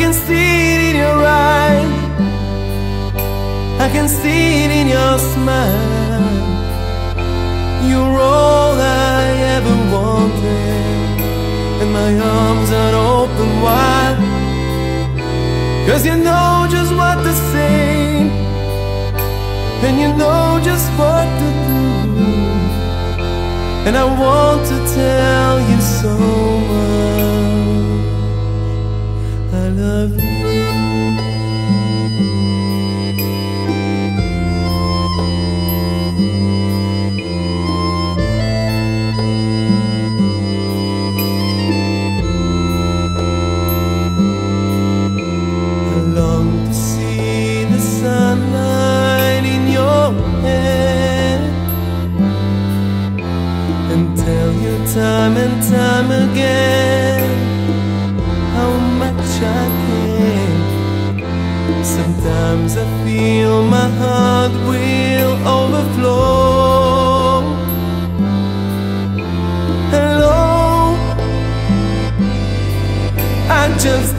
Can see it in your eyes. I can see it in your smile. You're all I ever wanted, and my arms are open wide. Cause you know just what to say, and you know just what to do. And I want to tell you so much. Love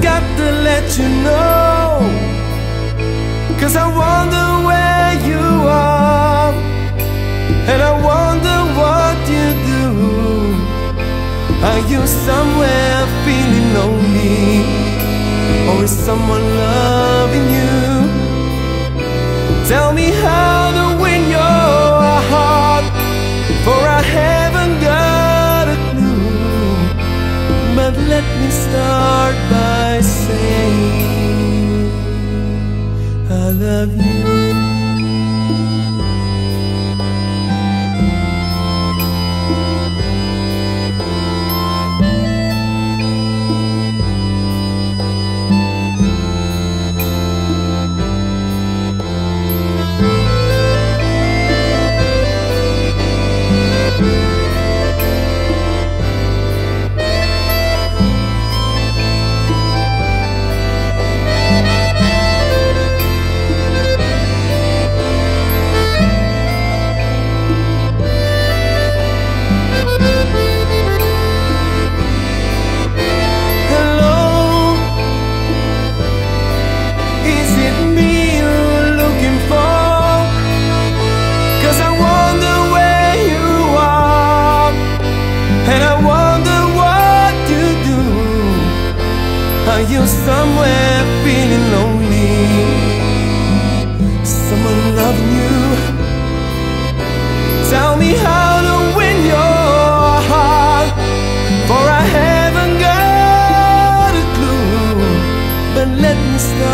got to let you know. Cause I wonder where you are. And I wonder what you do. Are you somewhere feeling lonely? Or is someone loving you? Tell me how love you. just the